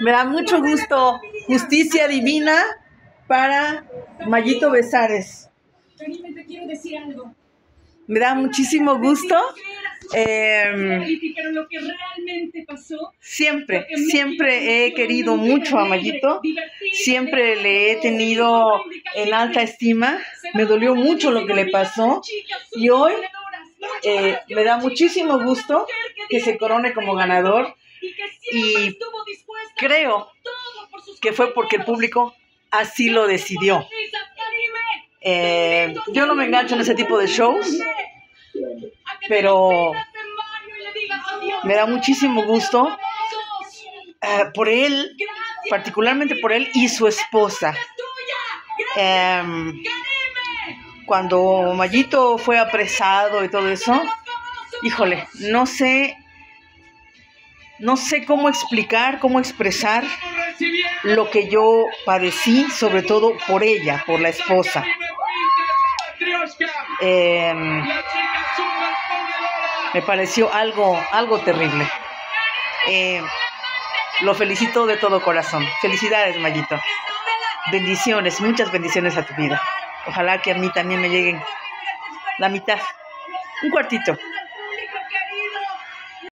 Me da mucho gusto. Justicia divina para Mayito Besares. Me da muchísimo gusto. em, siempre, siempre he querido mucho a Mayito. Siempre le he tenido en alta estima. Me dolió mucho lo que le pasó. Y hoy eh, me da muchísimo gusto que se corone como ganador. Y creo que fue porque el público así lo decidió. Eh, yo no me engancho en ese tipo de shows, pero me da muchísimo gusto eh, por él, particularmente por él y su esposa. Em, cuando Mayito fue apresado y todo eso, híjole, no sé, no sé cómo explicar, cómo expresar lo que yo padecí, sobre todo por ella, por la esposa. Em, me pareció algo, algo terrible. Eh, lo felicito de todo corazón. Felicidades, Mayito. Bendiciones, muchas bendiciones a tu vida. Ojalá que a mí también me lleguen la mitad, un cuartito.